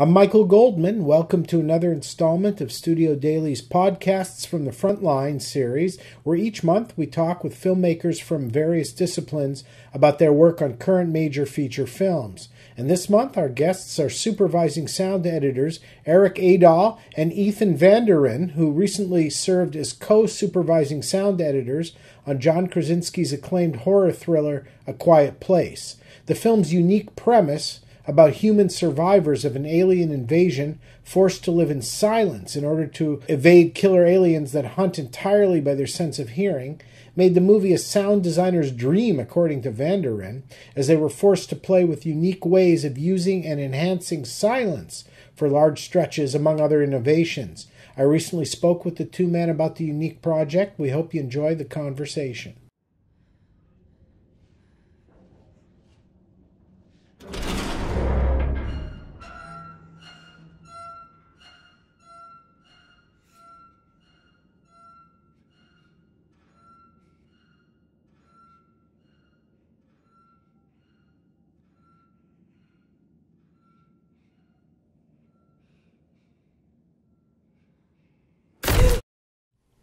I'm Michael Goldman. Welcome to another installment of Studio Daily's podcasts from the Frontline series, where each month we talk with filmmakers from various disciplines about their work on current major feature films. And this month, our guests are supervising sound editors Erik Aadahl and Ethan Van der who recently served as co supervising sound editors on John Krasinski's acclaimed horror thriller, A Quiet Place. The film's unique premise about human survivors of an alien invasion forced to live in silence in order to evade killer aliens that hunt entirely by their sense of hearing, made the movie a sound designer's dream, according to Van der as they were forced to play with unique ways of using and enhancing silence for large stretches, among other innovations. I recently spoke with the two men about the unique project. We hope you enjoy the conversation.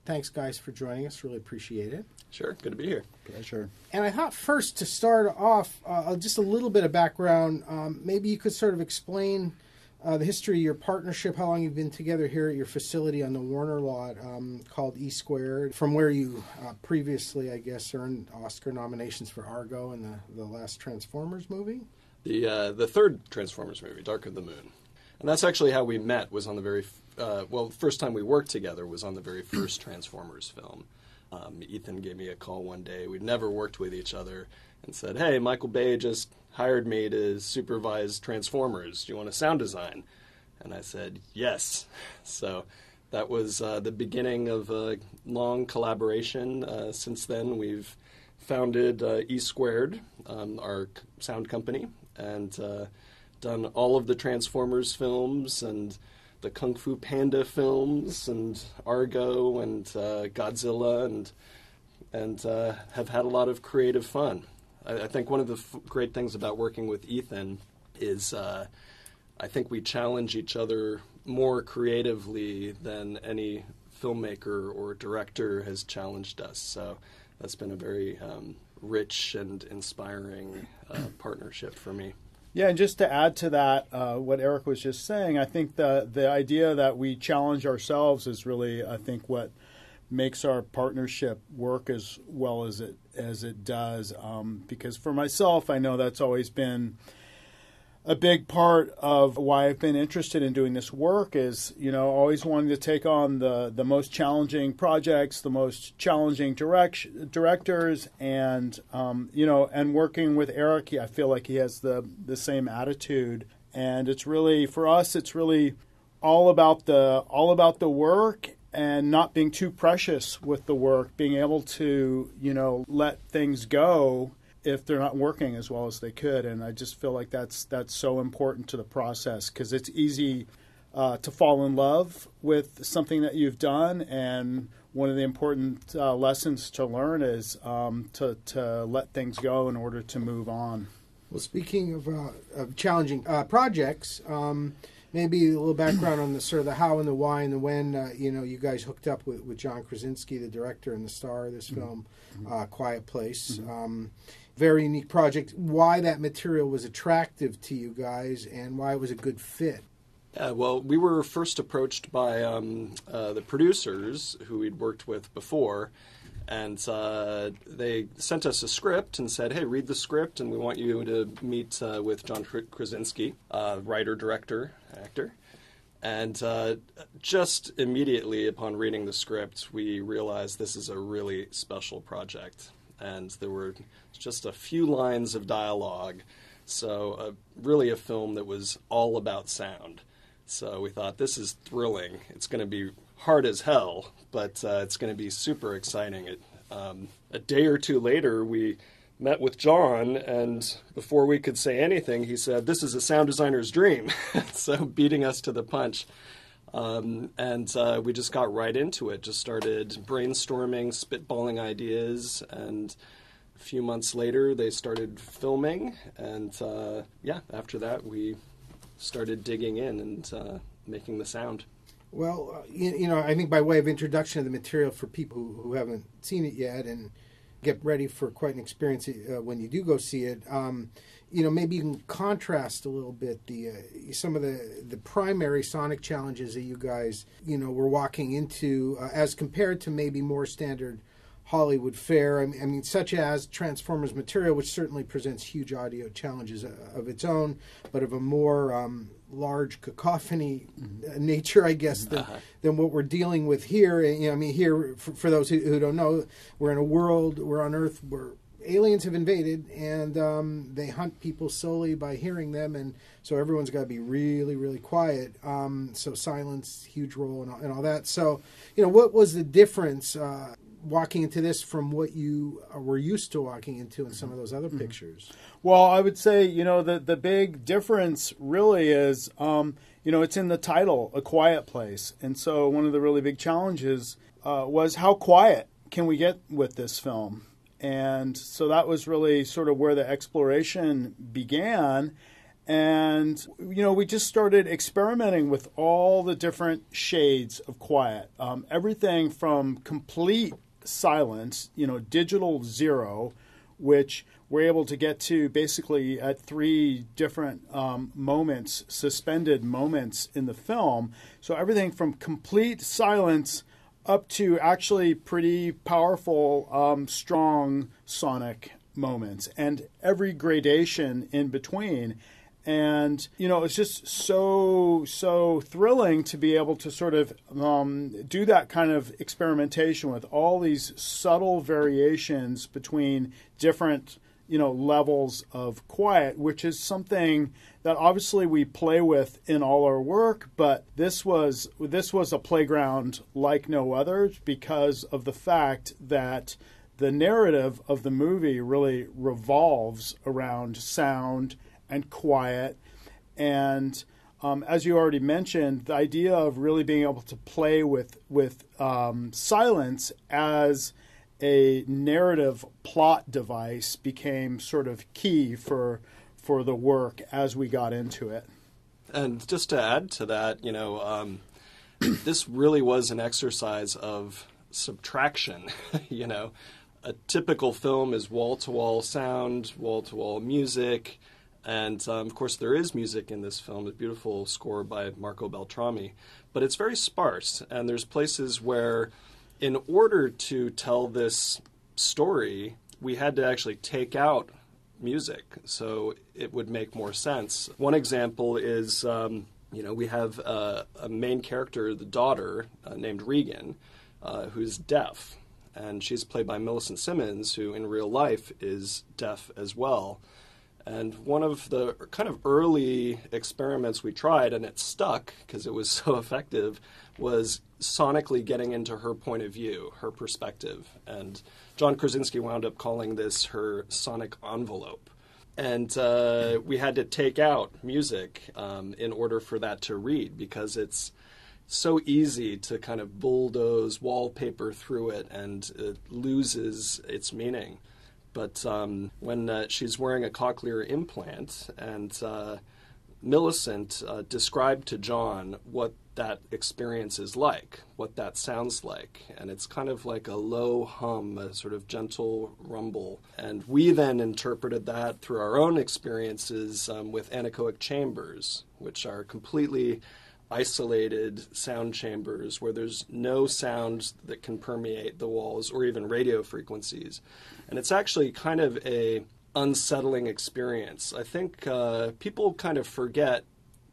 Thanks, guys, for joining us. Really appreciate it. Sure, good to be here. Pleasure. And I thought first to start off, uh, just a little bit of background. Um, maybe you could sort of explain uh, the history of your partnership, how long you've been together here at your facility on the Warner lot um, called E Squared, from where you uh, previously, I guess, earned Oscar nominations for Argo and the, the last Transformers movie. The uh, the third Transformers movie, Dark of the Moon, and that's actually how we met. Was on the very uh, well, first time we worked together was on the very first Transformers film. Um, Ethan gave me a call one day. We'd never worked with each other, and said, "Hey, Michael Bay just hired me to supervise Transformers. Do you want a sound design?" And I said, "Yes." So that was uh, the beginning of a long collaboration. Uh, since then, we've founded uh, E Squared, um, our sound company, and uh, done all of the Transformers films and the Kung Fu Panda films and Argo and uh, Godzilla and and uh, have had a lot of creative fun. I, I think one of the f- great things about working with Ethan is uh, I think we challenge each other more creatively than any filmmaker or director has challenged us. So that's been a very um, rich and inspiring uh, partnership for me. Yeah, and just to add to that, uh, what Erik was just saying, I think the the idea that we challenge ourselves is really, I think, what makes our partnership work as well as it as it does. Um, because for myself, I know that's always been a big part of why I've been interested in doing this work is, you know, always wanting to take on the, the most challenging projects, the most challenging direct, directors, and, um, you know, and working with Erik, I feel like he has the, the same attitude. And it's really, for us, it's really all about the, all about the work and not being too precious with the work, being able to, you know, let things go if they're not working as well as they could. And I just feel like that's that's so important to the process because it's easy uh, to fall in love with something that you've done. And one of the important uh, lessons to learn is um, to to let things go in order to move on. Well, speaking of, uh, of challenging uh, projects. Um, maybe a little background on the sort of the how and the why and the when. Uh, you know, you guys hooked up with, with John Krasinski, the director and the star of this mm-hmm. film, uh, Quiet Place. Mm-hmm. Um, very unique project. Why that material was attractive to you guys and why it was a good fit. Yeah, well, we were first approached by um, uh, the producers who we'd worked with before, and uh, they sent us a script and said, "Hey, read the script, and we want you to meet uh, with John Krasinski, uh, writer, director, actor." And uh, just immediately upon reading the script, we realized this is a really special project and there were just a few lines of dialogue. So, uh, really, a film that was all about sound. So, we thought this is thrilling. It's going to be hard as hell, but uh, it's going to be super exciting. It, um, a day or two later, we met with John, and before we could say anything, he said, This is a sound designer's dream. so, beating us to the punch. Um, and uh, we just got right into it, just started brainstorming, spitballing ideas, and a few months later they started filming. And uh, yeah, after that we started digging in and uh, making the sound. Well, uh, you, you, know, I think by way of introduction of the material for people who, haven't seen it yet and get ready for quite an experience uh, when you do go see it. Um, you know, maybe you can contrast a little bit the uh, some of the the primary sonic challenges that you guys you know were walking into uh, as compared to maybe more standard Hollywood fare. I mean, I mean, such as Transformers material, which certainly presents huge audio challenges uh, of its own, but of a more um, large cacophony mm-hmm. nature, I guess, than, uh-huh. than what we're dealing with here. You know, I mean, here, for, for those who, who, don't know, we're in a world, we're on Earth where aliens have invaded and um, they hunt people solely by hearing them, and so everyone's got to be really, really quiet. Um, so silence, huge role, and all, and all, that. So, you know, what was the difference? Uh, walking into this from what you were used to walking into in some of those other mm-hmm. pictures? Well, I would say you know the the big difference really is um, you know it's in the title, A Quiet Place, and so one of the really big challenges uh, was how quiet can we get with this film, and so that was really sort of where the exploration began. And you know, we just started experimenting with all the different shades of quiet. Um, everything from complete silence, you know, digital zero, which we're able to get to basically at three different um, moments, suspended moments in the film. So everything from complete silence up to actually pretty powerful, um, strong sonic moments, and every gradation in between. And you know it's just so so thrilling to be able to sort of um, do that kind of experimentation with all these subtle variations between different you know levels of quiet which is something that obviously we play with in all our work but this was this was a playground like no other because of the fact that the narrative of the movie really revolves around sound and quiet. And um, as you already mentioned, the idea of really being able to play with with um, silence as a narrative plot device became sort of key for for the work as we got into it. And just to add to that, you know, um, this really was an exercise of subtraction. you know, a typical film is wall to wall sound, wall to wall music and um, of course, there is music in this film, a beautiful score by Marco Beltrami, but it's very sparse. And there's places where, in order to tell this story, we had to actually take out music so it would make more sense. One example is, um, you know, we have a, a, main character, the daughter, uh, named Regan, uh, who's deaf. And she's played by Millicent Simmonds, who in real life is deaf as well. And one of the kind of early experiments we tried, and it stuck because it was so effective, was sonically getting into her point of view, her perspective. And John Krasinski wound up calling this her sonic envelope. And uh, we had to take out music um, in order for that to read because it's so easy to kind of bulldoze wallpaper through it and it loses its meaning. But um, when uh, she's wearing a cochlear implant, and uh, Millicent uh, described to John what that experience is like, what that sounds like. And it's kind of like a low hum, a sort of gentle rumble. And we then interpreted that through our own experiences um, with anechoic chambers, which are completely isolated sound chambers where there's no sound that can permeate the walls or even radio frequencies. And it's actually kind of a unsettling experience. I think uh, people kind of forget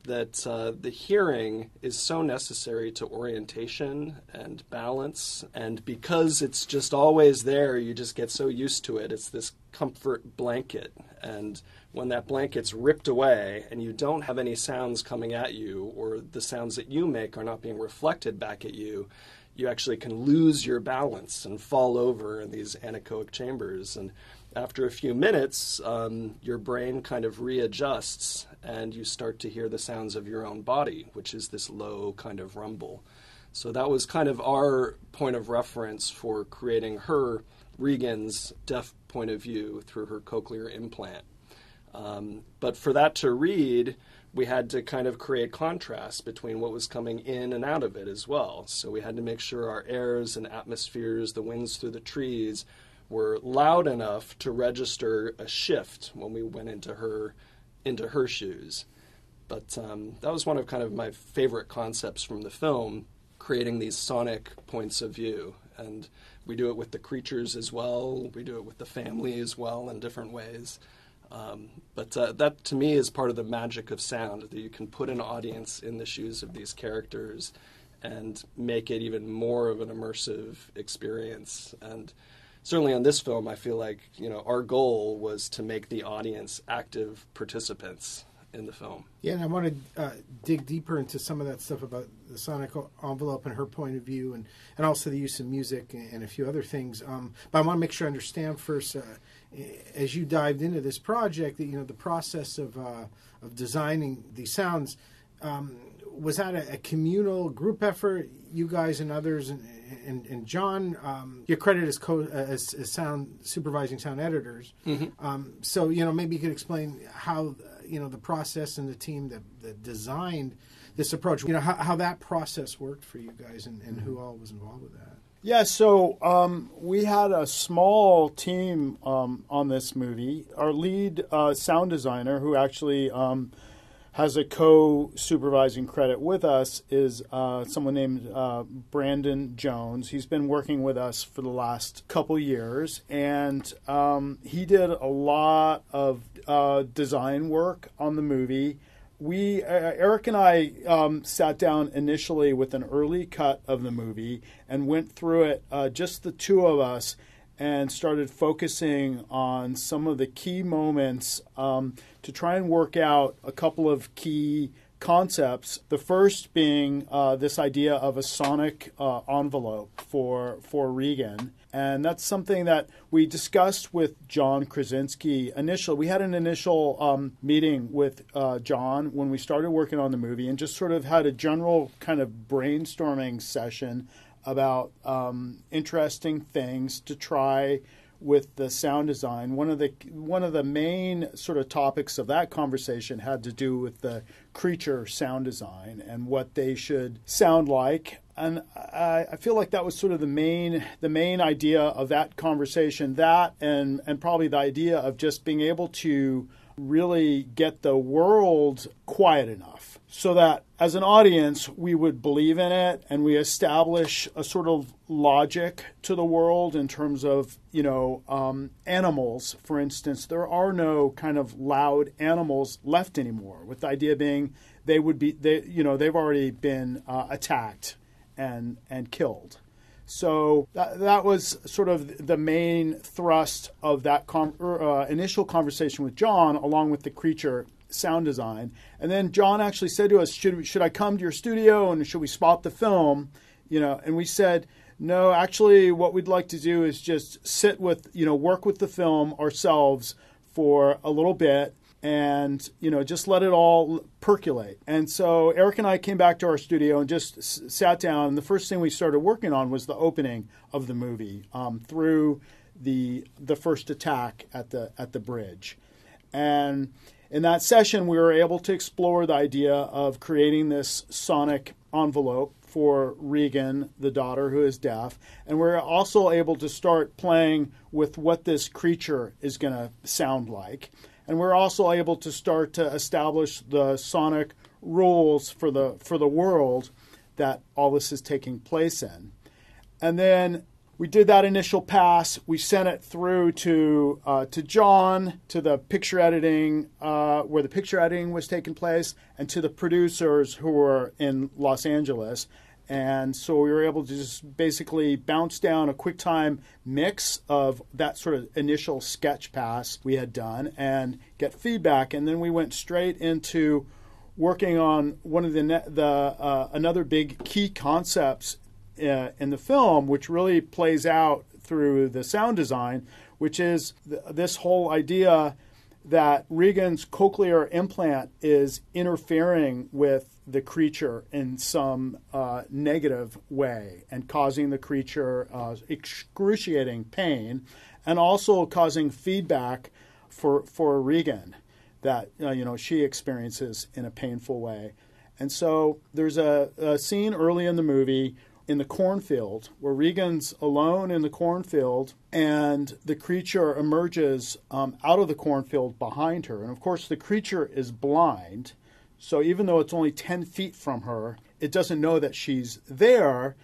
that uh, the hearing is so necessary to orientation and balance. And because it's just always there, you just get so used to it. It's this comfort blanket. And when that blanket's ripped away and you don't have any sounds coming at you, or the sounds that you make are not being reflected back at you, you actually can lose your balance and fall over in these anechoic chambers. And after a few minutes, um, your brain kind of readjusts and you start to hear the sounds of your own body, which is this low kind of rumble. So that was kind of our point of reference for creating her, Regan's deaf point of view through her cochlear implant. Um, but for that to read, we had to kind of create contrast between what was coming in and out of it as well. So we had to make sure our airs and atmospheres, the winds through the trees, were loud enough to register a shift when we went into her into her shoes. But um, that was one of kind of my favorite concepts from the film, creating these sonic points of view. And we do it with the creatures as well. We do it with the family as well in different ways. Um, but uh, that to me is part of the magic of sound that you can put an audience in the shoes of these characters and make it even more of an immersive experience. And certainly on this film, I feel like you know our goal was to make the audience active participants in the film. Yeah, and I want to uh, dig deeper into some of that stuff about the sonic envelope and her point of view, and, and also the use of music and, a few other things. Um, but I want to make sure I understand first. Uh, as you dived into this project, you know the process of uh, of designing these sounds um, was that a, a, communal group effort? You guys and others, and, and, and John, um, you're credited as, co- as, as sound supervising sound editors. Mm-hmm. Um, so you know maybe you could explain how you know the process and the team that, that designed this approach. You know how, how that process worked for you guys, and, and who all was involved with that. Yeah, so um, we had a small team um, on this movie. Our lead uh, sound designer, who actually um, has a co supervising credit with us, is uh, someone named uh, Brandon Jones. He's been working with us for the last couple years, and um, he did a lot of uh, design work on the movie we Eric and I um, sat down initially with an early cut of the movie and went through it, uh, just the two of us, and started focusing on some of the key moments um, to try and work out a couple of key concepts. The first being uh, this idea of a sonic uh, envelope for for Regan, and that's something that we discussed with John Krasinski initially. We had an initial um, meeting with uh, John when we started working on the movie, and just sort of had a general kind of brainstorming session about um, interesting things to try with the sound design. One of the one of the main sort of topics of that conversation had to do with the creature sound design and what they should sound like. And I, I feel like that was sort of the main the main idea of that conversation. That and and probably the idea of just being able to really get the world quiet enough so that as an audience we would believe in it and we establish a sort of logic to the world in terms of you know um, animals for instance there are no kind of loud animals left anymore with the idea being they would be they you know they've already been uh, attacked and and killed so that, that was sort of the main thrust of that com- er, uh, initial conversation with John, along with the creature sound design. And then John actually said to us, "Should should I come to your studio and should we spot the film?" You know, and we said, "No, actually, what we'd like to do is just sit with you know work with the film ourselves for a little bit." And you know just let it all percolate. And so eric and i came back to our studio and just s- sat down and the first thing we started working on was the opening of the movie um, through the the first attack at the at the bridge. And in that session we were able to explore the idea of creating this sonic envelope for Regan, the daughter who is deaf, and we're also able to start playing with what this creature is going to sound like and we're also able to start to establish the sonic rules for the for the world that all this is taking place in. And then we did that initial pass. We sent it through to uh, to John to the picture editing uh, where the picture editing was taking place, and to the producers who were in Los Angeles. And so we were able to just basically bounce down a QuickTime mix of that sort of initial sketch pass we had done and get feedback. And then we went straight into working on one of the, the uh, another big key concepts uh, in the film, which really plays out through the sound design, which is th- this whole idea that Regan's cochlear implant is interfering with the creature in some uh, negative way and causing the creature uh, excruciating pain and also causing feedback for, for Regan. that uh, you know she experiences in a painful way. And so there's a, a scene early in the movie in the cornfield where Regan's alone in the cornfield and the creature emerges um, out of the cornfield behind her. And of course, the creature is blind. So even though it's only 10 feet from her, it doesn't know that she's there.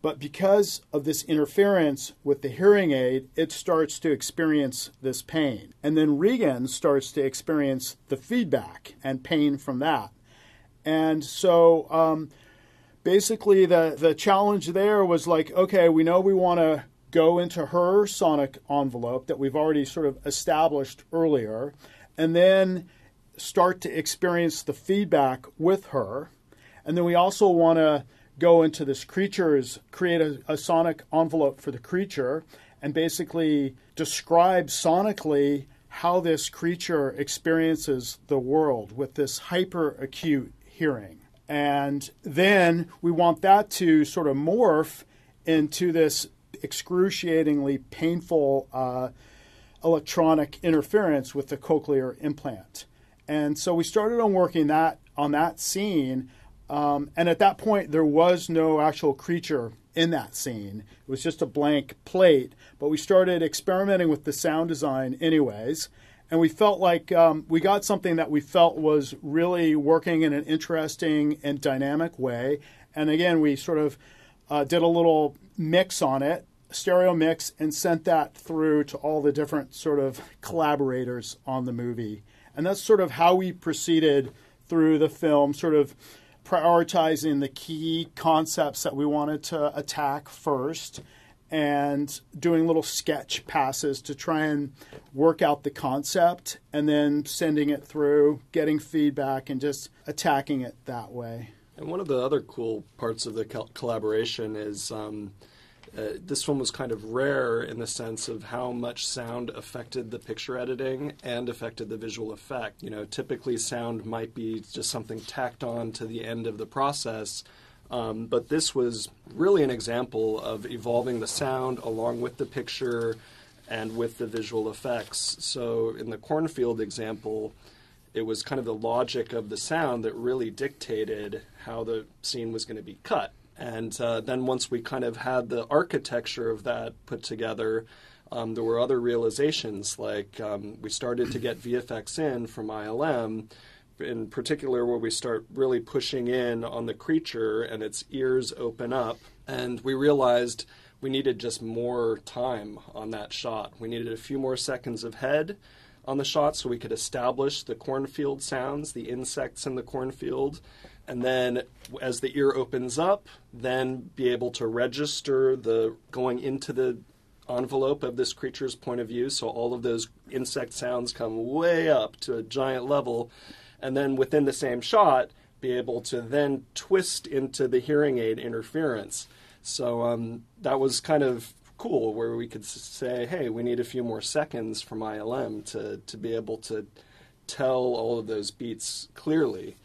But because of this interference with the hearing aid, it starts to experience this pain. And then Regan starts to experience the feedback and pain from that. And so um, basically, the, the challenge there was like, okay, we know we want to go into her sonic envelope that we've already sort of established earlier, and then start to experience the feedback with her. And then we also want to go into this creature's, create a, a sonic envelope for the creature, and basically describe sonically how this creature experiences the world with this hyper acute hearing. And then we want that to sort of morph into this excruciatingly painful uh, electronic interference with the cochlear implant. And so we started on working that on that scene. Um, and at that point, there was no actual creature in that scene. It was just a blank plate. But we started experimenting with the sound design, anyways and we felt like um, we got something that we felt was really working in an interesting and dynamic way. And again, we sort of uh, did a little mix on it, stereo mix, and sent that through to all the different sort of collaborators on the movie. And that's sort of how we proceeded through the film, sort of prioritizing the key concepts that we wanted to attack first and doing little sketch passes to try and work out the concept and then sending it through, getting feedback, and just attacking it that way. And one of the other cool parts of the collaboration is um, uh, this one was kind of rare in the sense of how much sound affected the picture editing and affected the visual effect. You know, typically sound might be just something tacked on to the end of the process um, but this was really an example of evolving the sound along with the picture and with the visual effects. So in the cornfield example, it was kind of the logic of the sound that really dictated how the scene was going to be cut. And uh, then once we kind of had the architecture of that put together, um, there were other realizations like um, we started to get VFX in from ILM in particular where we start really pushing in on the creature and its ears open up. And we realized we needed just more time on that shot. We needed a few more seconds of head on the shot so we could establish the cornfield sounds, the insects in the cornfield. And then as the ear opens up, then be able to register the going into the envelope of this creature's point of view. So all of those insect sounds come way up to a giant level and then within the same shot be able to then twist into the hearing aid interference. So um, that was kind of cool where we could say, hey, we need a few more seconds from ILM to, to be able to tell all of those beats clearly,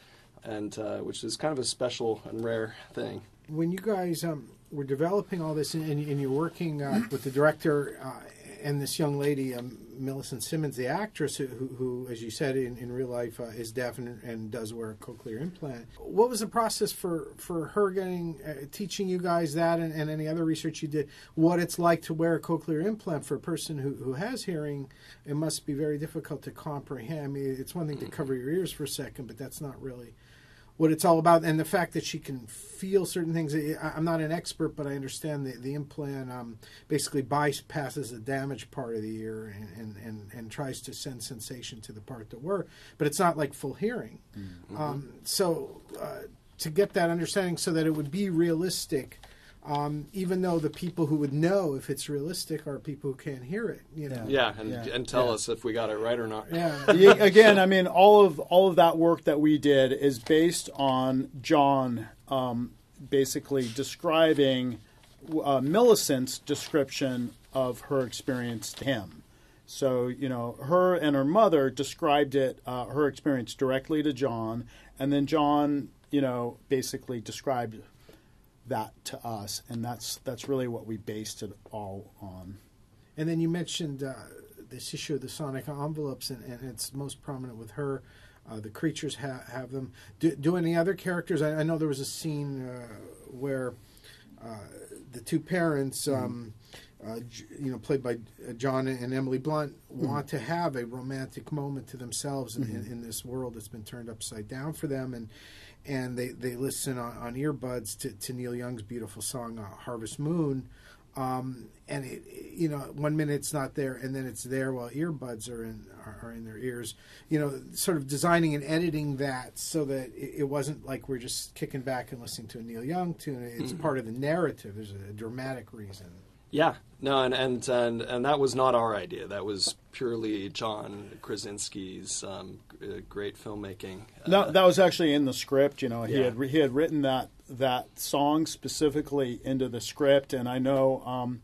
and uh, which is kind of a special and rare thing. When you guys um, were developing all this and, and you're working uh, with the director uh, and this young lady, um, Millicent Simmonds, the actress who, who, as you said, in, in real life uh, is deaf and, and, does wear a cochlear implant. What was the process for, for her getting uh, teaching you guys that and, and, any other research you did? What it's like to wear a cochlear implant for a person who, who has hearing? It must be very difficult to comprehend. I mean, it's one thing to cover your ears for a second, but that's not really what it's all about, and the fact that she can feel certain things. I'm not an expert, but I understand the the implant um, basically bypasses the damaged part of the ear and, and, and, and, tries to send sensation to the part that were, but it's not like full hearing. Mm-hmm. Um, so uh, to get that understanding, so that it would be realistic um, even though the people who would know if it's realistic are people who can't hear it, you know. Yeah, and, yeah. and tell yeah. us if we got it right or not. Yeah. Again, I mean, all of all of that work that we did is based on John um, basically describing uh, Millicent's description of her experience to him. So, you know, her and her mother described it, uh, her experience directly to John, and then John, you know, basically described that to us, and that's that's really what we based it all on. And then you mentioned uh, this issue of the sonic envelopes, and, and it's most prominent with her. Uh, the creatures ha- have them. Do, do any other characters? I, I know there was a scene uh, where uh, the two parents, um, uh, you know, played by uh, John and Emily Blunt, want to have a romantic moment to themselves in, in, in this world that's been turned upside down for them, and and they, they listen on, on earbuds to, to Neil Young's beautiful song uh, "Harvest Moon." Um, and it, you know, one minute it's not there, and then it's there while earbuds are in are, in their ears. You know, sort of designing and editing that so that it, it wasn't like we're just kicking back and listening to a Neil Young tune. It's part of the narrative. There's a dramatic reason. Yeah, no, and, and and and that was not our idea. That was purely John Krasinski's um, great filmmaking. No, that was actually in the script. You know, he Yeah. had he had written that that song specifically into the script, and I know, um,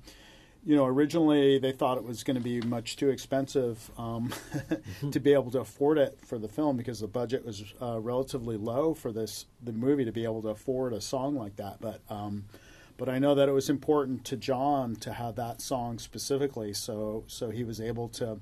you know, originally they thought it was going to be much too expensive um, to be able to afford it for the film because the budget was uh, relatively low for this the movie to be able to afford a song like that. But um, but I know that it was important to John to have that song specifically, so so he was able to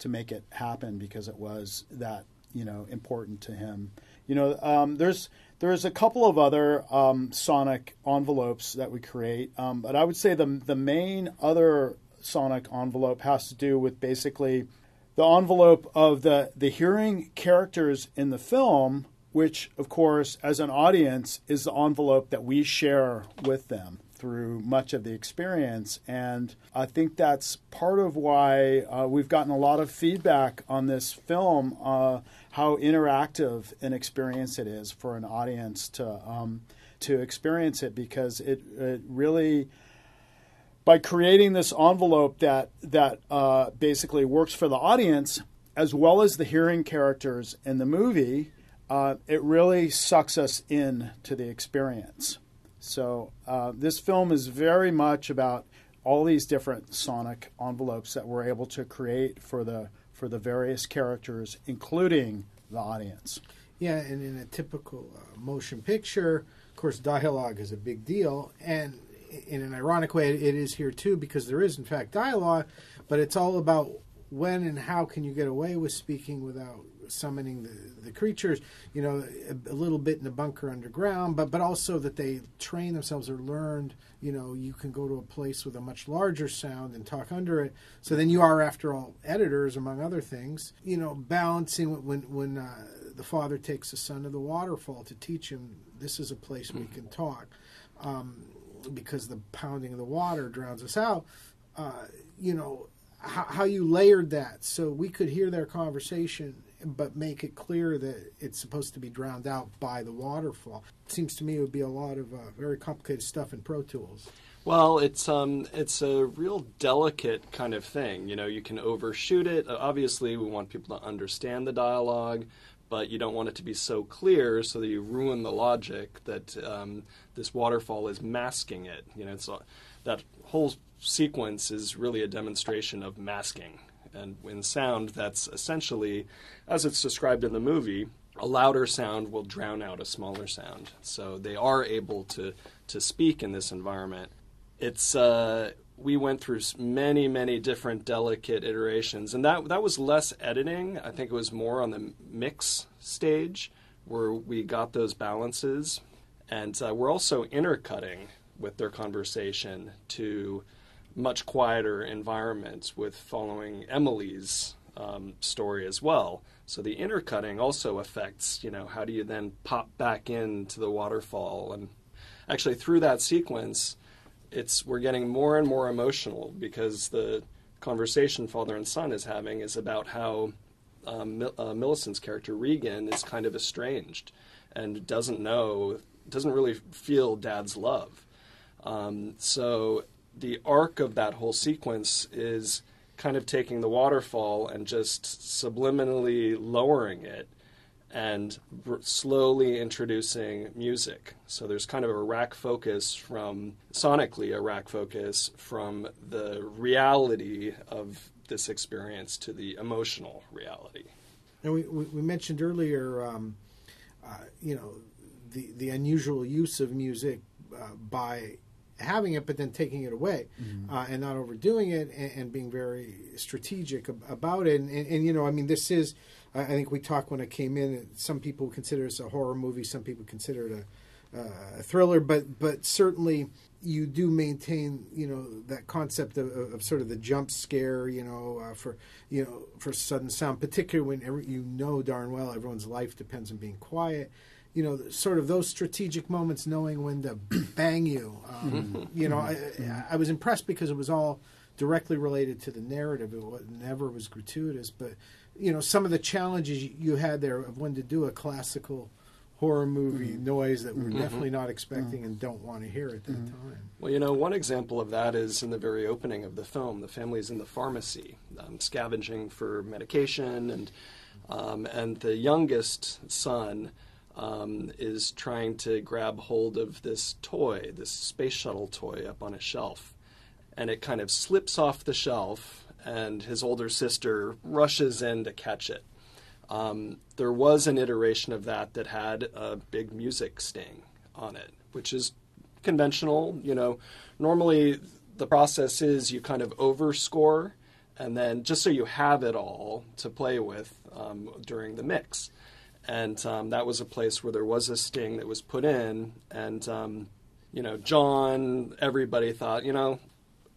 to make it happen because it was that you know important to him. You know, um, there's there's a couple of other um, sonic envelopes that we create, um, but I would say the the main other sonic envelope has to do with basically the envelope of the the hearing characters in the film, which of course, as an audience, is the envelope that we share with them through much of the experience. And I think that's part of why uh, we've gotten a lot of feedback on this film, uh, how interactive an experience it is for an audience to um, to experience it, because it, it really by creating this envelope that that uh, basically works for the audience as well as the hearing characters in the movie, uh, it really sucks us in to the experience. So uh, this film is very much about all these different sonic envelopes that we're able to create for the for the various characters, including the audience. Yeah, and in a typical uh, motion picture, of course, dialogue is a big deal, and in an ironic way, it is here too because there is, in fact, dialogue, but it's all about when and how can you get away with speaking without summoning the, the creatures. You know, a, a little bit in the bunker underground, but but also that they train themselves or learned. You know, you can go to a place with a much larger sound and talk under it. So then you are, after all, editors among other things. You know, balancing when when uh, the father takes the son to the waterfall to teach him this is a place we can talk. Um, because the pounding of the water drowns us out. Uh, you know how you layered that so we could hear their conversation, but make it clear that it's supposed to be drowned out by the waterfall. It seems to me it would be a lot of uh, very complicated stuff in Pro Tools. Well, it's um, it's a real delicate kind of thing. You know, you can overshoot it. Uh, Obviously, we want people to understand the dialogue, but you don't want it to be so clear so that you ruin the logic that um, this waterfall is masking it. You know, it's uh, that whole sequence is really a demonstration of masking. And in sound, that's essentially, as it's described in the movie, a louder sound will drown out a smaller sound. So they are able to to speak in this environment. It's uh, we went through many many different delicate iterations, and that that was less editing. I think it was more on the mix stage where we got those balances, and uh, we're also intercutting with their conversation to much quieter environments with following Emily's um, story as well. So the intercutting also affects, you know, how do you then pop back into the waterfall? And actually, through that sequence, it's we're getting more and more emotional because the conversation father and son is having is about how um, Mil- uh, Millicent's character Regan is kind of estranged and doesn't know, doesn't really feel dad's love. Um, so the arc of that whole sequence is kind of taking the waterfall and just subliminally lowering it and br- slowly introducing music. So there's kind of a rack focus from sonically a rack focus from the reality of this experience to the emotional reality. And we, we, mentioned earlier, um, uh, you know, the, the unusual use of music uh, by having it, but then taking it away Mm-hmm. uh, and not overdoing it and, and being very strategic ab- about it. And, and, and, you know, I mean, this is, I think we talked when I came in, some people consider this a horror movie, some people consider it a, uh, a thriller, but, but certainly you do maintain, you know, that concept of, of, of sort of the jump scare, you know, uh, for, you know, for sudden sound, particularly when every, you know darn well everyone's life depends on being quiet you know, sort of those strategic moments, knowing when to bang you. Um, you know, I, I was impressed because it was all directly related to the narrative. It was, never was gratuitous, but you know, some of the challenges you had there of when to do a classical horror movie noise that we're definitely not expecting and don't want to hear at that time. Well, you know, one example of that is in the very opening of the film. The family is in the pharmacy, um, scavenging for medication, and um, and the youngest son um, is trying to grab hold of this toy, this space shuttle toy, up on a shelf, and it kind of slips off the shelf, and his older sister rushes in to catch it. Um, there was an iteration of that that had a big music sting on it, which is conventional. You know, normally the process is you kind of overscore, and then just so you have it all to play with um, during the mix. And um, that was a place where there was a sting that was put in, and um, you know, John, everybody thought, you know,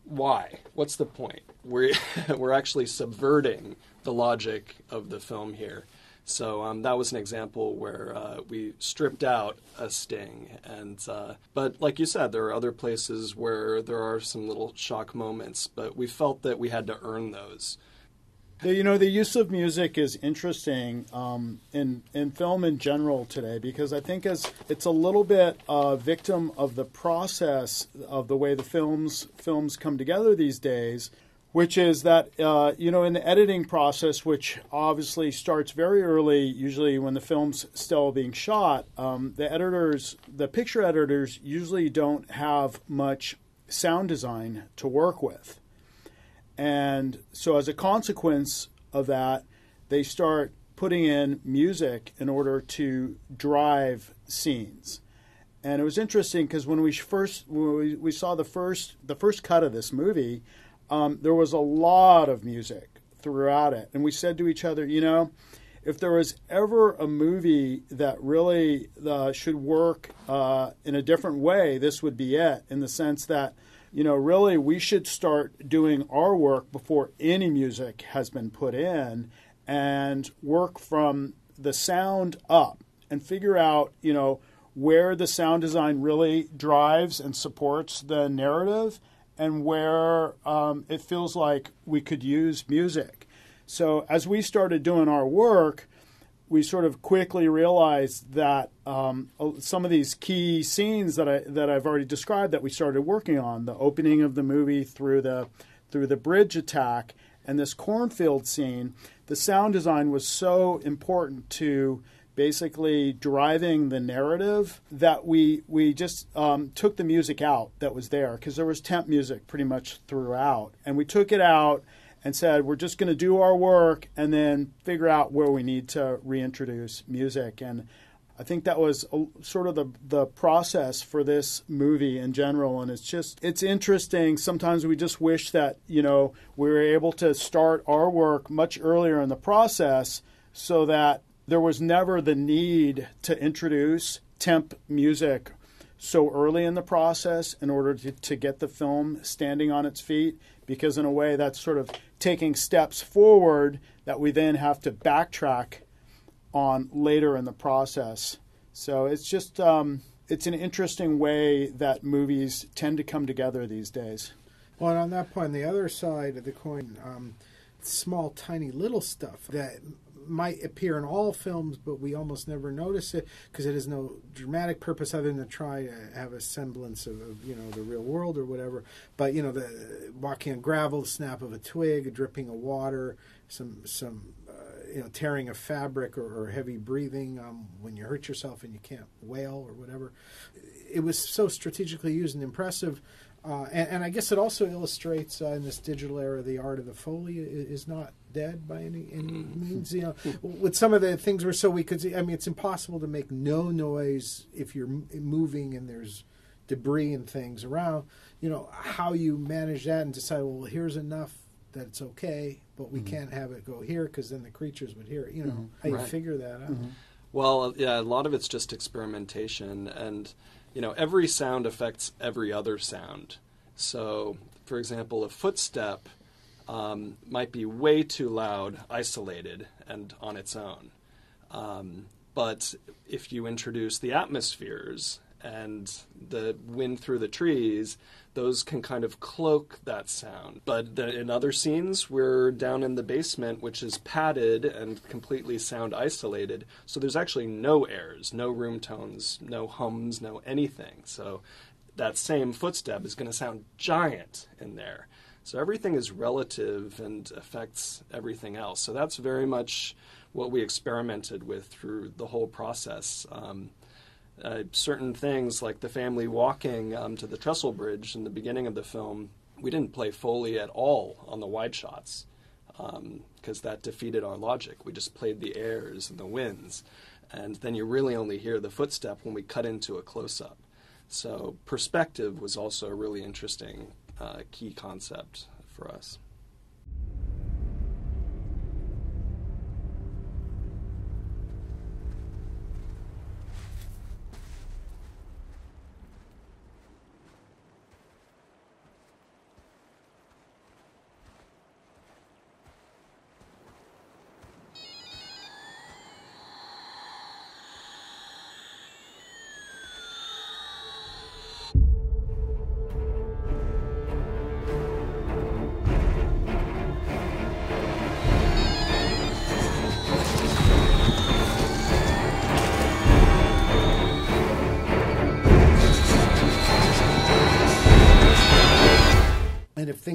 why? What's the point? We're we're actually subverting the logic of the film here. So um, that was an example where uh, we stripped out a sting, and uh, but like you said, there are other places where there are some little shock moments, but we felt that we had to earn those. The, you know, the use of music is interesting um, in in film in general today because I think as it's a little bit a victim of the process of the way the films films come together these days, which is that uh, you know in the editing process, which obviously starts very early, usually when the film's still being shot, um, the editors, the picture editors, usually don't have much sound design to work with. And so, as a consequence of that, they start putting in music in order to drive scenes. And it was interesting because when we first when we, we saw the first the first cut of this movie, um, there was a lot of music throughout it, and we said to each other, you know, if there was ever a movie that really uh, should work uh, in a different way, this would be it. In the sense that you know, really, we should start doing our work before any music has been put in and work from the sound up and figure out, you know, where the sound design really drives and supports the narrative and where um, it feels like we could use music. So as we started doing our work, we sort of quickly realized that um, some of these key scenes that I that I've already described that we started working on the opening of the movie through the through the bridge attack and this cornfield scene, the sound design was so important to basically driving the narrative that we we just um, took the music out that was there because there was temp music pretty much throughout, and we took it out and said we're just going to do our work and then figure out where we need to reintroduce music. And I think that was a, sort of the the process for this movie in general. And it's just it's interesting. Sometimes we just wish that you know we were able to start our work much earlier in the process so that there was never the need to introduce temp music so early in the process in order to, to get the film standing on its feet because in a way that's sort of taking steps forward that we then have to backtrack on later in the process. So it's just um, it's an interesting way that movies tend to come together these days. Well, and on that point, the other side of the coin, um, small, tiny, little stuff that might appear in all films, but we almost never notice it because it has no dramatic purpose other than to try to have a semblance of, of, you know the real world or whatever. But you know, the walking on gravel, the snap of a twig, a dripping of water, some some uh, you know tearing of fabric or, or heavy breathing um, when you hurt yourself and you can't wail or whatever. It was so strategically used and impressive. Uh, and, and, I guess it also illustrates uh, in this digital era the art of the foley is not dead by any, any mm-hmm. means. You know, with some of the things were so we could see. I mean, it's impossible to make no noise if you're moving and there's debris and things around. You know how you manage that and decide. Well, here's enough that it's okay, but we mm-hmm. can't have it go here because then the creatures would hear it. You know mm-hmm. how you Right. figure that out. Well, uh, yeah, a lot of it's just experimentation, and you know, every sound affects every other sound. So, for example, a footstep um, might be way too loud, isolated, and on its own. Um, but if you introduce the atmospheres and the wind through the trees, those can kind of cloak that sound. But the, in other scenes, we're down in the basement, which is padded and completely sound isolated. So there's actually no airs, no room tones, no hums, no anything. So that same footstep is going to sound giant in there. So everything is relative and affects everything else. So that's very much what we experimented with through the whole process. Um, uh, certain things like the family walking um, to the trestle bridge in the beginning of the film, we didn't play Foley at all on the wide shots because that defeated our logic. We just played the airs and the winds. And then you really only hear the footstep when we cut into a close up. So perspective was also a really interesting Uh, key concept for us.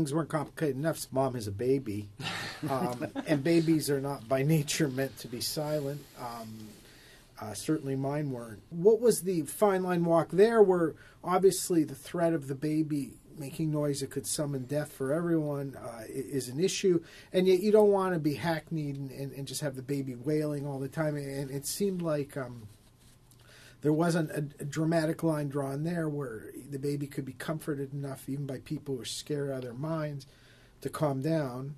Things weren't complicated enough, mom is a baby, um, and babies are not by nature meant to be silent. Um, uh, certainly, mine weren't. What was the fine line walk there? Where obviously the threat of the baby making noise that could summon death for everyone uh, is an issue, and yet you don't want to be hackneyed and, and, and just have the baby wailing all the time. And it seemed like. Um, there wasn't a, a dramatic line drawn there where the baby could be comforted enough, even by people who are scared out of their minds, to calm down.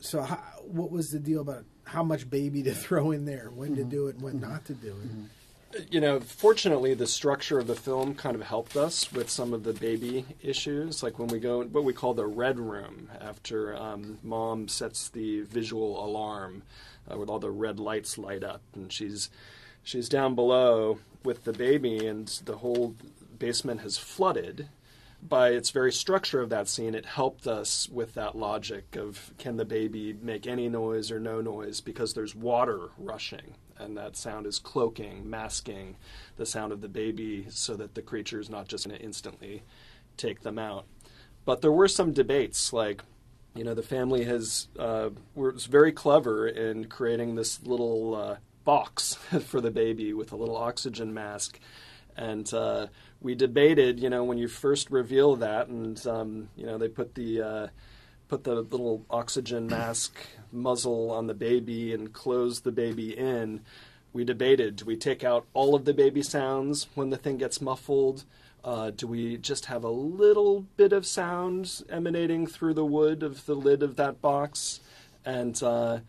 So, how, what was the deal about how much baby to throw in there, when to do it, and when not to do it? you know, fortunately, the structure of the film kind of helped us with some of the baby issues. Like when we go, what we call the red room, after um, mom sets the visual alarm uh, with all the red lights light up, and she's she's down below with the baby, and the whole basement has flooded. By its very structure of that scene, it helped us with that logic of can the baby make any noise or no noise because there's water rushing, and that sound is cloaking, masking the sound of the baby so that the creature is not just going to instantly take them out. But there were some debates, like, you know, the family has uh, was very clever in creating this little uh, box for the baby with a little oxygen mask, and uh, we debated, you know, when you first reveal that, and um, you know, they put the uh, put the little oxygen mask muzzle on the baby and close the baby in. We debated: do we take out all of the baby sounds when the thing gets muffled? Uh, do we just have a little bit of sound emanating through the wood of the lid of that box? And uh,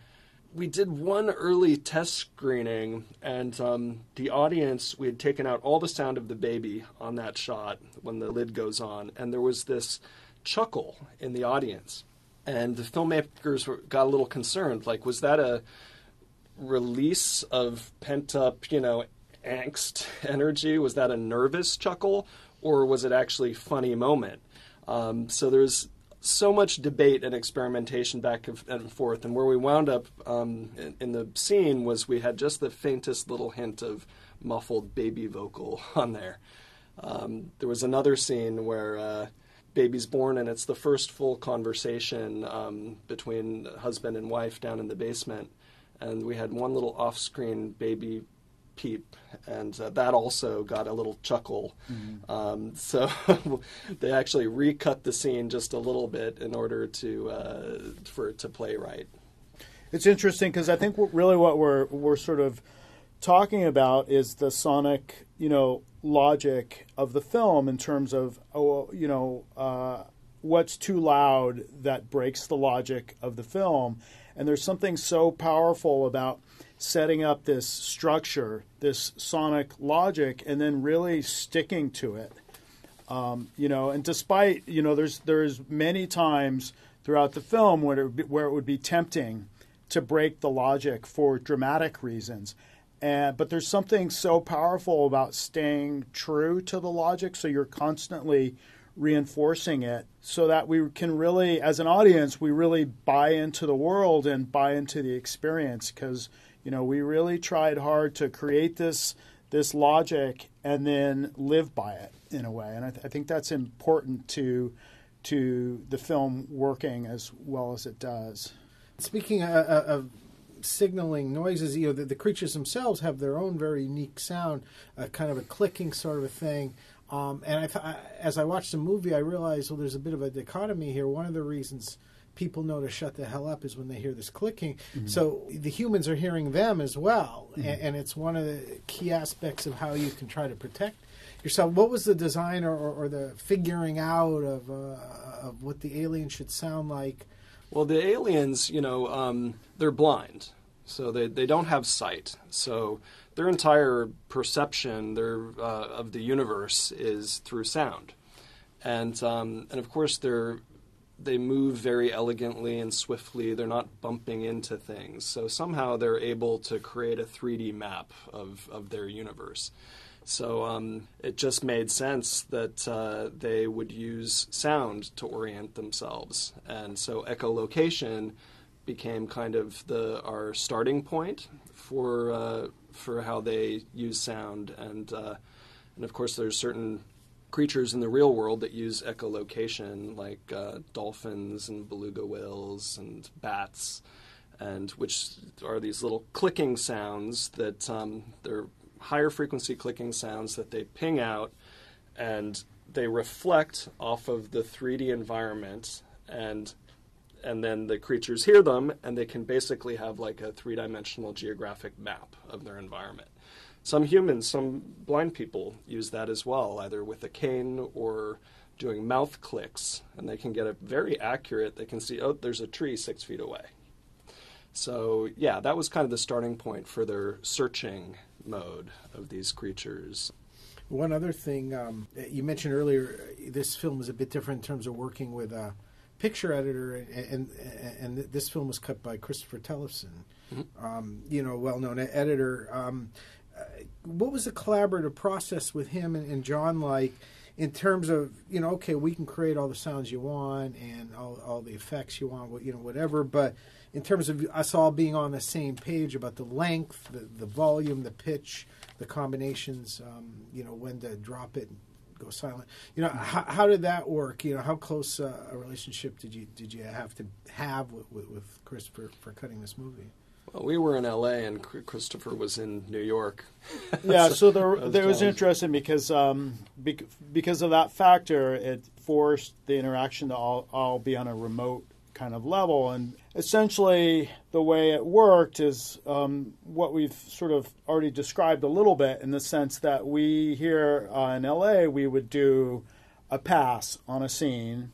we did one early test screening, and um, the audience, we had taken out all the sound of the baby on that shot when the lid goes on, and there was this chuckle in the audience. And the filmmakers were, got a little concerned. Like, was that a release of pent up, you know, angst energy? Was that a nervous chuckle, or was it actually funny moment? Um, so there's so much debate and experimentation back and forth, and where we wound up um, in, in the scene was we had just the faintest little hint of muffled baby vocal on there. Um, there was another scene where uh, baby's born, and it's the first full conversation um, between husband and wife down in the basement, and we had one little off-screen baby peep, and uh, that also got a little chuckle. Um, so they actually recut the scene just a little bit in order to uh, for it to play right. It's interesting because I think what- really what we're we're sort of talking about is the sonic, you know, logic of the film in terms of, oh, you know, uh, what's too loud that breaks the logic of the film. And there's something so powerful about setting up this structure, this sonic logic, and then really sticking to it. Um, you know, and despite you know, there's there's many times throughout the film where it, be, where it would be tempting to break the logic for dramatic reasons. And, but there's something so powerful about staying true to the logic, so you're constantly reinforcing it so that we can really, as an audience, we really buy into the world and buy into the experience because you know we really tried hard to create this this logic and then live by it in a way, and I, th- I think that's important to to the film working as well as it does. Speaking of, of signaling noises, you know, the, the, creatures themselves have their own very unique sound, uh, kind of a clicking sort of a thing. Um, and I th- as I watched the movie, I realized, well, there's a bit of a dichotomy here. One of the reasons people know to shut the hell up is when they hear this clicking. Mm-hmm. So the humans are hearing them as well, mm-hmm. and, and, it's one of the key aspects of how you can try to protect yourself. What was the design or, or, or the figuring out of uh, of what the alien should sound like? Well, the aliens, you know, um, they're blind, so they they don't have sight. So their entire perception their, uh, of the universe is through sound, and um, and of course they're they move very elegantly and swiftly. They're not bumping into things, so somehow they're able to create a 3D map of of their universe. So um, it just made sense that uh, they would use sound to orient themselves, and so echolocation became kind of the our starting point for uh, for how they use sound, and uh, and of course there's certain creatures in the real world that use echolocation, like uh, dolphins and beluga whales and bats, and which are these little clicking sounds that um, they're higher frequency clicking sounds that they ping out, and they reflect off of the 3D environment and and then the creatures hear them and they can basically have like a three-dimensional geographic map of their environment. Some humans some blind people use that as well either with a cane or doing mouth clicks and they can get a very accurate. They can see oh there's a tree six feet away. So yeah that was kind of the starting point for their searching mode of these creatures. One other thing um, you mentioned earlier this film is a bit different in terms of working with uh, picture editor, and, and, and this film was cut by Christopher Tellefsen, mm-hmm. um, you know, well-known editor. Um, uh, what was the collaborative process with him and, and, John like in terms of you know, okay, we can create all the sounds you want and all, all the effects you want, you know, whatever, but in terms of us all being on the same page about the length, the, the volume, the pitch, the combinations, um, you know, when to drop it, go silent. You know, how, how did that work? You know, how close uh, a relationship did you did you have to have with, with, with Chris for, for cutting this movie? Well, we were in L.A. and Christopher was in New York. yeah, so, so there, there was interesting because um, because of that factor, it forced the interaction to all, all be on a remote kind of level. And essentially, the way it worked is um, what we've sort of already described a little bit in the sense that we here uh, in LA, we would do a pass on a scene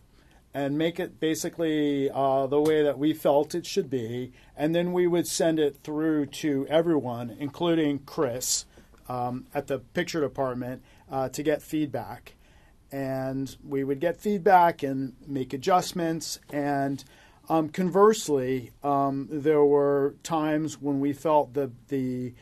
and make it basically uh, the way that we felt it should be. And then we would send it through to everyone, including Chris um, at the picture department, uh, to get feedback and we would get feedback and make adjustments. And um, conversely, um, there were times when we felt the the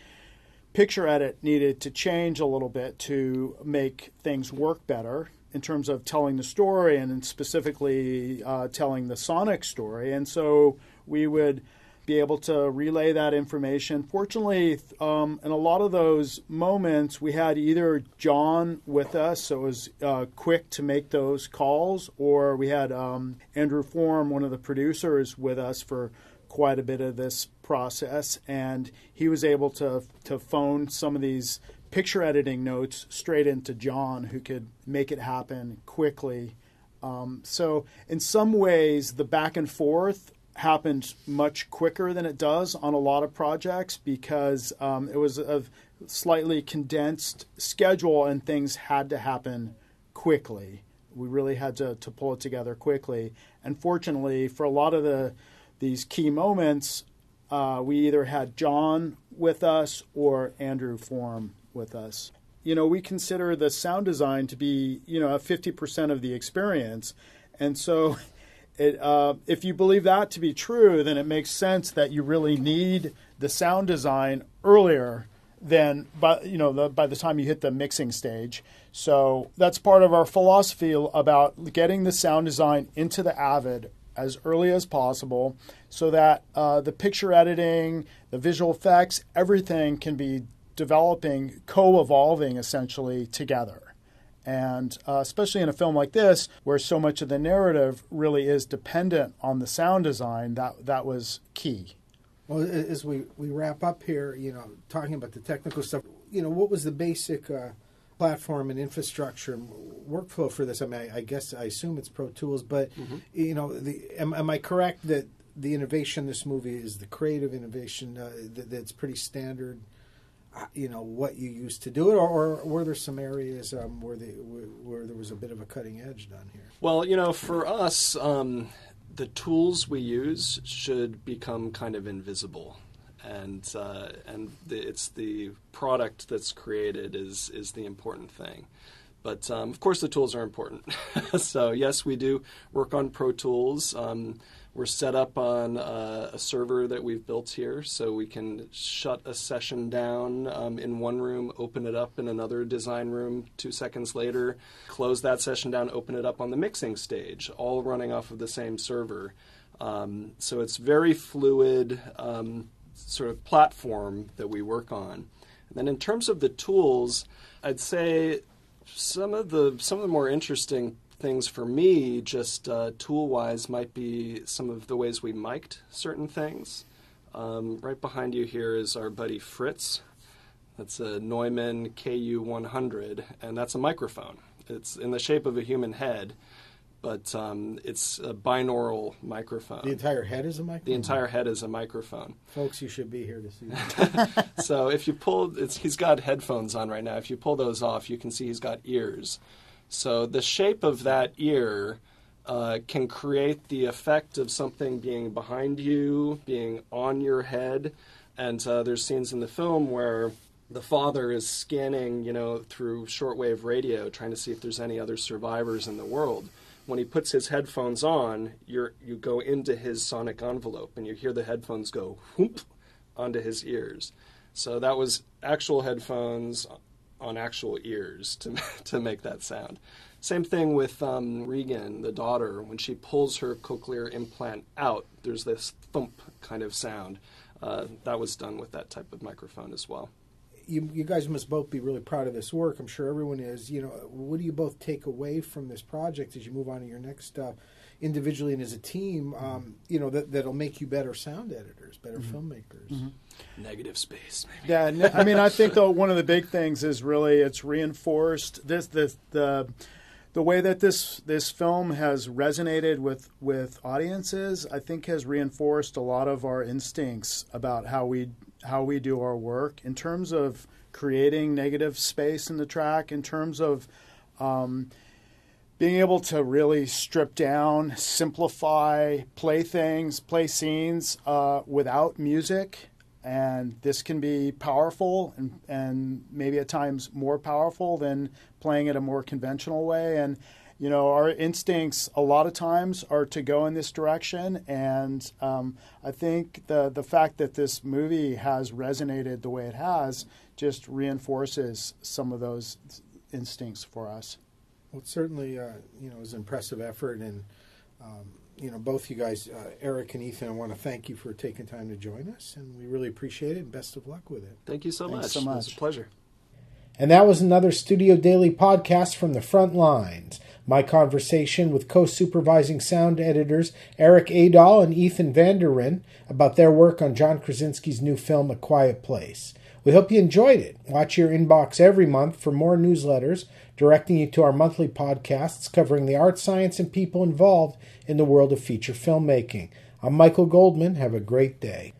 picture edit needed to change a little bit to make things work better in terms of telling the story and specifically uh, telling the sonic story. And so we would be able to relay that information. Fortunately, um, in a lot of those moments, we had either John with us, so it was uh, quick to make those calls, or we had um, Andrew Form, one of the producers, with us for quite a bit of this process, and he was able to to phone some of these picture editing notes straight into John, who could make it happen quickly. Um, so, in some ways, the back and forth happened much quicker than it does on a lot of projects because um, it was a slightly condensed schedule and things had to happen quickly. We really had to, to pull it together quickly. And fortunately, for a lot of the these key moments, uh, we either had John with us or Andrew Form with us. You know, we consider the sound design to be, you know, a 50% of the experience. And so it, uh, if you believe that to be true, then it makes sense that you really need the sound design earlier than by you know the, by the time you hit the mixing stage. So that's part of our philosophy about getting the sound design into the Avid as early as possible, so that uh, the picture editing, the visual effects, everything can be developing, co-evolving essentially together. And uh, especially in a film like this, where so much of the narrative really is dependent on the sound design, that that was key. Well, as we, we wrap up here, you know, talking about the technical stuff, you know, what was the basic uh, platform and infrastructure and workflow for this? I mean, I, I guess I assume it's Pro Tools, but mm-hmm. you know, the, am, am, I correct that the innovation in this movie is the creative innovation uh, that, that's pretty standard? You know what you used to do it, or, or were there some areas um, where, the, where there was a bit of a cutting edge done here? Well, you know, for us. Um, the tools we use should become kind of invisible, and uh, and the, it's the product that's created is is the important thing. But um, of course, the tools are important. so yes, we do work on Pro Tools. Um, we're set up on uh, a server that we've built here, so we can shut a session down um, in one room, open it up in another design room two seconds later, close that session down, open it up on the mixing stage, all running off of the same server. Um, so it's very fluid um, sort of platform that we work on. And then in terms of the tools, I'd say some of the some of the more interesting things for me, just uh, tool wise, might be some of the ways we mic'd certain things. Um, right behind you here is our buddy Fritz. That's a Neumann KU100, and that's a microphone. It's in the shape of a human head, but um, it's a binaural microphone. The entire head is a microphone. The entire head is a microphone. Folks, you should be here to see. That. so if you pull, he's got headphones on right now. If you pull those off, you can see he's got ears. So the shape of that ear uh, can create the effect of something being behind you, being on your head. And uh, there's scenes in the film where the father is scanning, you know, through shortwave radio, trying to see if there's any other survivors in the world. When he puts his headphones on, you you go into his sonic envelope, and you hear the headphones go whoop onto his ears. So that was actual headphones on actual ears to to make that sound. Same thing with um, Regan, the daughter, when she pulls her cochlear implant out, there's this thump kind of sound. Uh, that was done with that type of microphone as well. You, you guys must both be really proud of this work. I'm sure everyone is. You know, what do you both take away from this project as you move on to your next stuff? Individually and as a team, um, you know, that, that'll make you better sound editors, better mm-hmm. filmmakers. Mm-hmm. Negative space, maybe. Yeah, I mean, I think though one of the big things is really it's reinforced this the the the way that this this film has resonated with with audiences. I think has reinforced a lot of our instincts about how we how we do our work in terms of creating negative space in the track, in terms of um, being able to really strip down, simplify, play things, play scenes uh, without music. And this can be powerful and, and maybe at times more powerful than playing it a more conventional way. And, you know, our instincts a lot of times are to go in this direction. And um, I think the, the fact that this movie has resonated the way it has just reinforces some of those instincts for us. Well, it certainly, uh, you know, it was an impressive effort, and um, you know, both you guys, uh, Erik and Ethan, I want to thank you for taking time to join us, and we really appreciate it. and Best of luck with it. Thank you so Thanks much. So much. It was a pleasure. And that was another Studio Daily podcast from the front lines. My conversation with co supervising sound editors Erik Aadahl and Ethan Van der Ryn about their work on John Krasinski's new film, A Quiet Place. We hope you enjoyed it. Watch your inbox every month for more newsletters directing you to our monthly podcasts covering the art, science, and people involved in the world of feature filmmaking. I'm Michael Goldman. Have a great day.